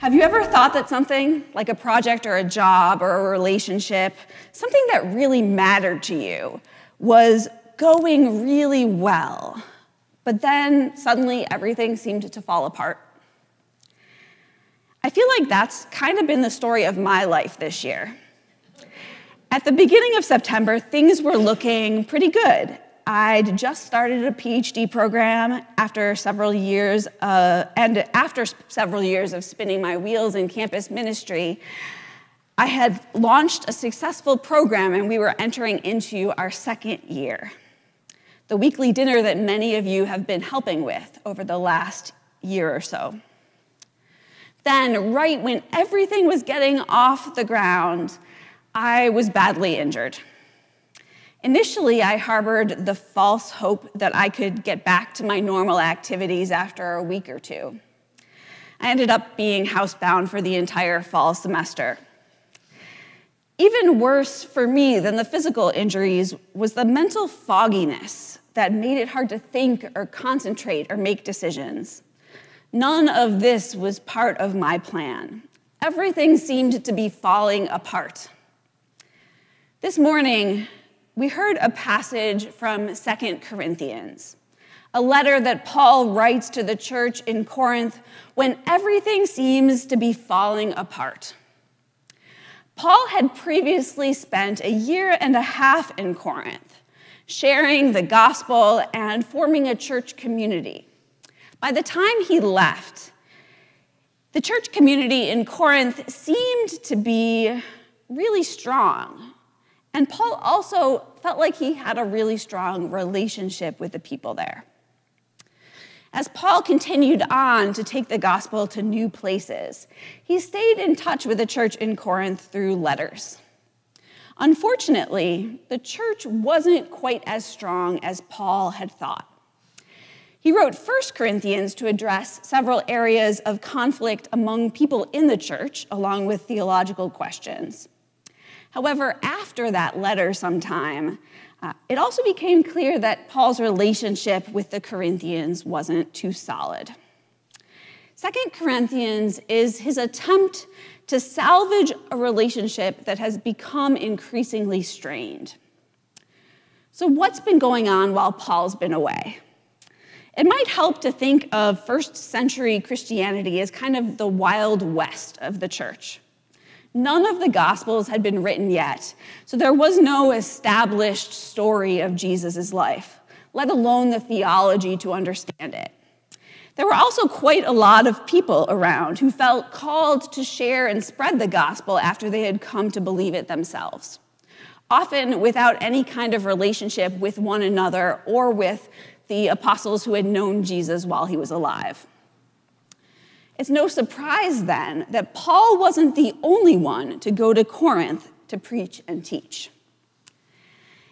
Have you ever thought that something, like a project or a job or a relationship, something that really mattered to you, was going really well, but then suddenly everything seemed to fall apart? I feel like that's kind of been the story of my life this year. At the beginning of September, things were looking pretty good. I'd just started a PhD program after several years, uh, and after several years of spinning my wheels in campus ministry, I had launched a successful program and we were entering into our second year. The weekly dinner that many of you have been helping with over the last year or so. Then, right when everything was getting off the ground, I was badly injured. Initially, I harbored the false hope that I could get back to my normal activities after a week or two. I ended up being housebound for the entire fall semester. Even worse for me than the physical injuries was the mental fogginess that made it hard to think or concentrate or make decisions. None of this was part of my plan. Everything seemed to be falling apart. This morning, we heard a passage from Second Corinthians, a letter that Paul writes to the church in Corinth when everything seems to be falling apart. Paul had previously spent a year and a half in Corinth, sharing the gospel and forming a church community. By the time he left, the church community in Corinth seemed to be really strong. And Paul also felt like he had a really strong relationship with the people there. As Paul continued on to take the gospel to new places, he stayed in touch with the church in Corinth through letters. Unfortunately, the church wasn't quite as strong as Paul had thought. He wrote 1 Corinthians to address several areas of conflict among people in the church, along with theological questions. However, after that letter, sometime, uh, it also became clear that Paul's relationship with the Corinthians wasn't too solid. Second Corinthians is his attempt to salvage a relationship that has become increasingly strained. So, what's been going on while Paul's been away? It might help to think of first century Christianity as kind of the wild west of the church. None of the Gospels had been written yet, so there was no established story of Jesus' life, let alone the theology to understand it. There were also quite a lot of people around who felt called to share and spread the gospel after they had come to believe it themselves, often without any kind of relationship with one another or with the apostles who had known Jesus while he was alive. It's no surprise then that Paul wasn't the only one to go to Corinth to preach and teach.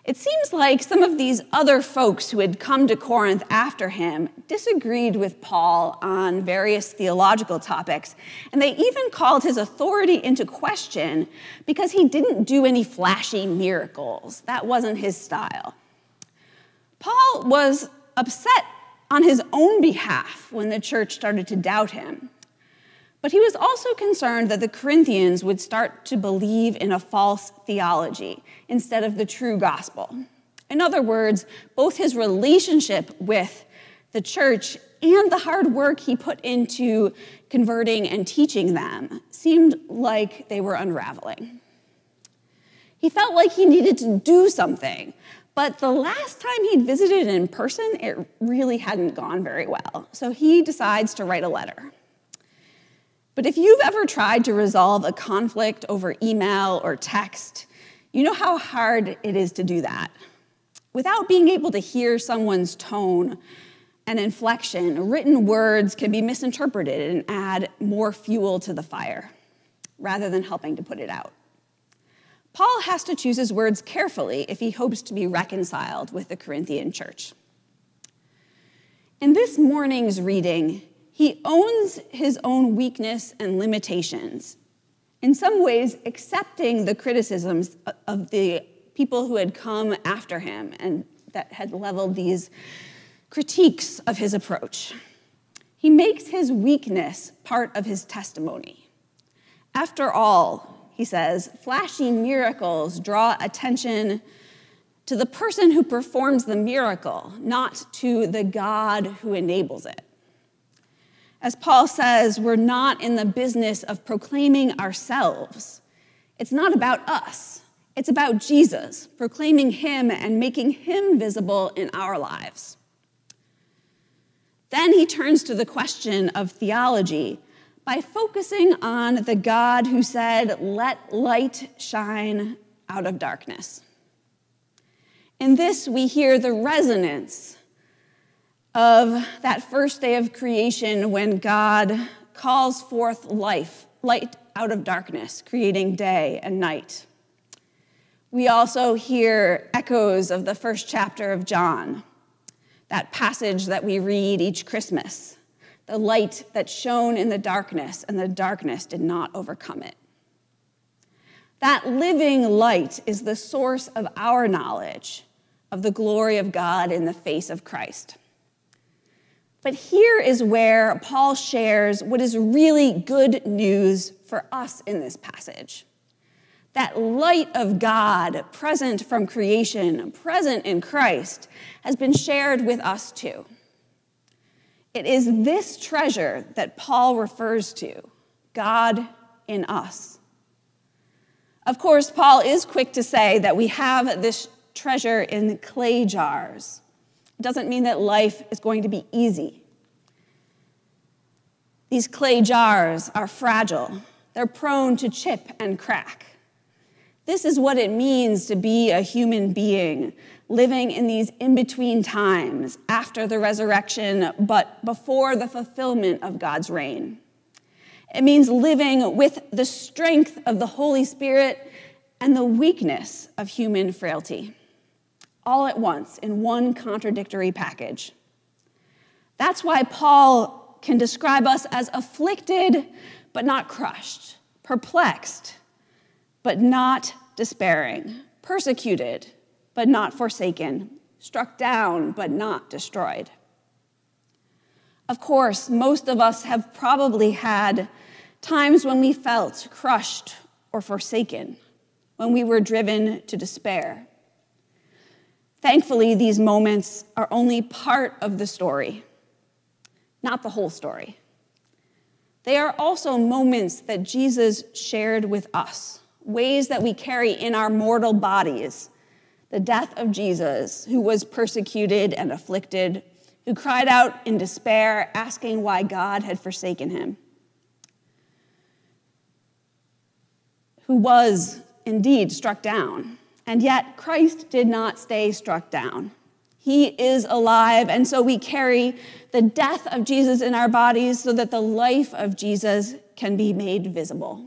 It seems like some of these other folks who had come to Corinth after him disagreed with Paul on various theological topics, and they even called his authority into question because he didn't do any flashy miracles. That wasn't his style. Paul was upset on his own behalf when the church started to doubt him. But he was also concerned that the Corinthians would start to believe in a false theology instead of the true gospel. In other words, both his relationship with the church and the hard work he put into converting and teaching them seemed like they were unraveling. He felt like he needed to do something, but the last time he'd visited in person, it really hadn't gone very well. So he decides to write a letter. But if you've ever tried to resolve a conflict over email or text, you know how hard it is to do that. Without being able to hear someone's tone and inflection, written words can be misinterpreted and add more fuel to the fire rather than helping to put it out. Paul has to choose his words carefully if he hopes to be reconciled with the Corinthian church. In this morning's reading, he owns his own weakness and limitations, in some ways, accepting the criticisms of the people who had come after him and that had leveled these critiques of his approach. He makes his weakness part of his testimony. After all, he says, flashy miracles draw attention to the person who performs the miracle, not to the God who enables it. As Paul says, we're not in the business of proclaiming ourselves. It's not about us, it's about Jesus, proclaiming him and making him visible in our lives. Then he turns to the question of theology by focusing on the God who said, Let light shine out of darkness. In this, we hear the resonance of that first day of creation when God calls forth life, light out of darkness, creating day and night. We also hear echoes of the first chapter of John that passage that we read each Christmas the light that shone in the darkness, and the darkness did not overcome it. That living light is the source of our knowledge of the glory of God in the face of Christ. But here is where Paul shares what is really good news for us in this passage that light of God, present from creation, present in Christ, has been shared with us too. It is this treasure that Paul refers to God in us. Of course, Paul is quick to say that we have this treasure in clay jars. Doesn't mean that life is going to be easy. These clay jars are fragile, they're prone to chip and crack. This is what it means to be a human being, living in these in between times after the resurrection, but before the fulfillment of God's reign. It means living with the strength of the Holy Spirit and the weakness of human frailty, all at once in one contradictory package. That's why Paul can describe us as afflicted but not crushed, perplexed but not despairing, persecuted, but not forsaken, struck down, but not destroyed. Of course, most of us have probably had times when we felt crushed or forsaken, when we were driven to despair. Thankfully, these moments are only part of the story, not the whole story. They are also moments that Jesus shared with us ways that we carry in our mortal bodies the death of Jesus, who was persecuted and afflicted, who cried out in despair, asking why God had forsaken him, who was indeed struck down. And yet, Christ did not stay struck down. He is alive, and so we carry the death of Jesus in our bodies so that the life of Jesus can be made visible.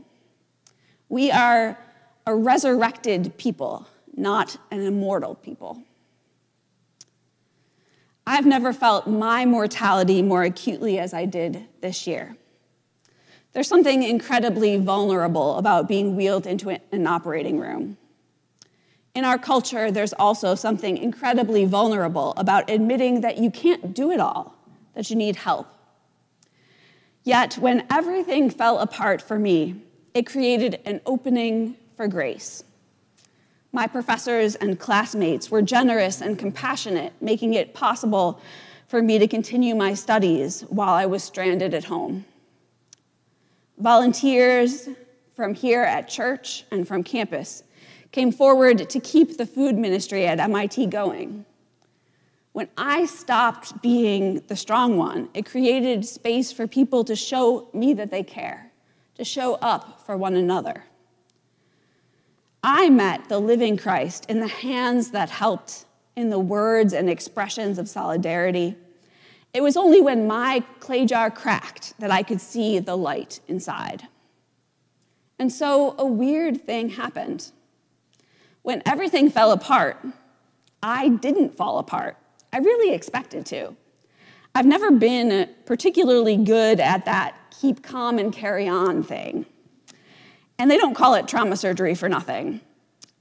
We are a resurrected people, not an immortal people. I've never felt my mortality more acutely as I did this year. There's something incredibly vulnerable about being wheeled into an operating room. In our culture, there's also something incredibly vulnerable about admitting that you can't do it all, that you need help. Yet, when everything fell apart for me, it created an opening for grace. My professors and classmates were generous and compassionate, making it possible for me to continue my studies while I was stranded at home. Volunteers from here at church and from campus came forward to keep the food ministry at MIT going. When I stopped being the strong one, it created space for people to show me that they care to show up for one another. I met the living Christ in the hands that helped, in the words and expressions of solidarity. It was only when my clay jar cracked that I could see the light inside. And so a weird thing happened. When everything fell apart, I didn't fall apart. I really expected to. I've never been particularly good at that keep calm and carry on thing. And they don't call it trauma surgery for nothing,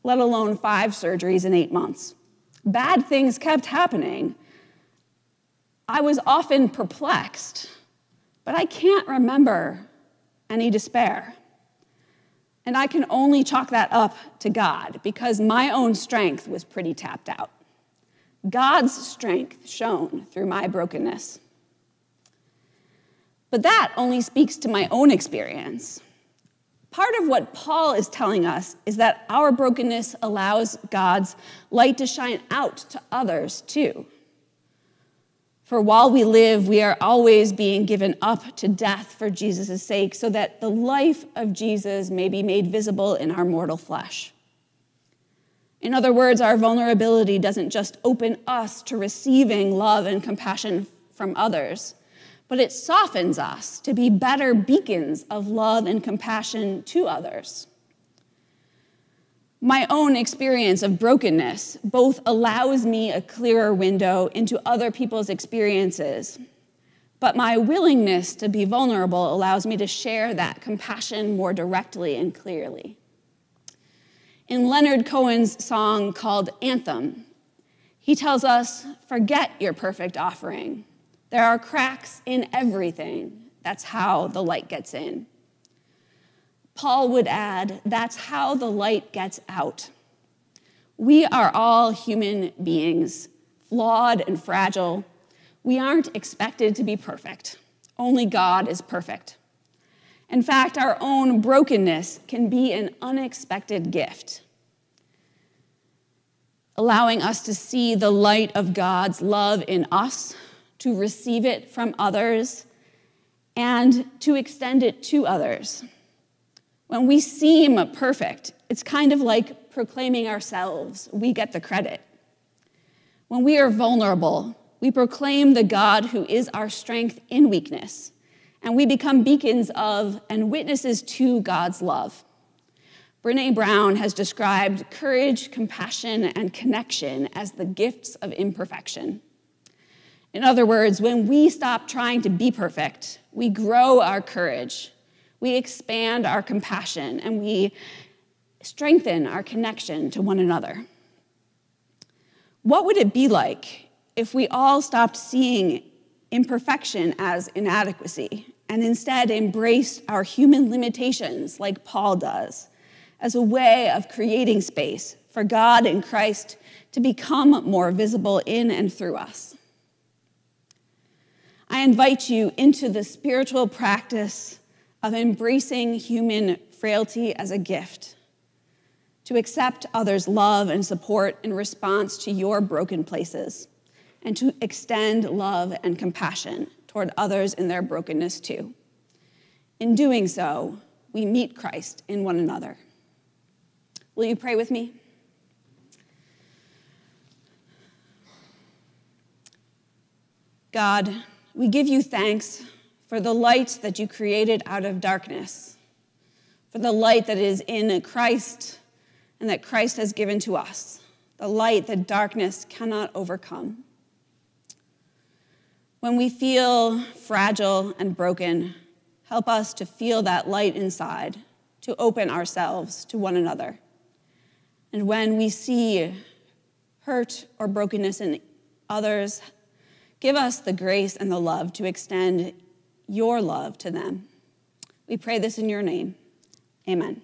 let alone five surgeries in eight months. Bad things kept happening. I was often perplexed, But I can't remember any despair. And I can only chalk that up to God because my own strength was pretty tapped out. God's strength shone through my brokenness. But that only speaks to my own experience. Part of what Paul is telling us is that our brokenness allows God's light to shine out to others too. For while we live, we are always being given up to death for Jesus' sake, so that the life of Jesus may be made visible in our mortal flesh. In other words, our vulnerability doesn't just open us to receiving love and compassion from others, but it softens us to be better beacons of love and compassion to others. My own experience of brokenness both allows me a clearer window into other people's experiences, but my willingness to be vulnerable allows me to share that compassion more directly and clearly. In Leonard Cohen's song called Anthem, he tells us, Forget your perfect offering. There are cracks in everything. That's how the light gets in. Paul would add, that's how the light gets out. We are all human beings, flawed and fragile. We aren't expected to be perfect. Only God is perfect. In fact, our own brokenness can be an unexpected gift, allowing us to see the light of God's love in us, to receive it from others, and to extend it to others. When we seem perfect, it's kind of like proclaiming ourselves. We get the credit. When we are vulnerable, we proclaim the God who is our strength in weakness, and we become beacons of and witnesses to God's love. Brene Brown has described courage, compassion, and connection as the gifts of imperfection. In other words, when we stop trying to be perfect, we grow our courage we expand our compassion and we strengthen our connection to one another. What would it be like if we all stopped seeing imperfection as inadequacy and instead embraced our human limitations like Paul does as a way of creating space for God and Christ to become more visible in and through us? I invite you into the spiritual practice of embracing human frailty as a gift, to accept others' love and support in response to your broken places, and to extend love and compassion toward others in their brokenness too. In doing so, we meet Christ in one another. Will you pray with me? God, we give you thanks for the light that you created out of darkness, for the light that is in Christ and that Christ has given to us, the light that darkness cannot overcome. When we feel fragile and broken, help us to feel that light inside, to open ourselves to one another. And when we see hurt or brokenness in others, give us the grace and the love to extend your love to them. We pray this in your name. Amen.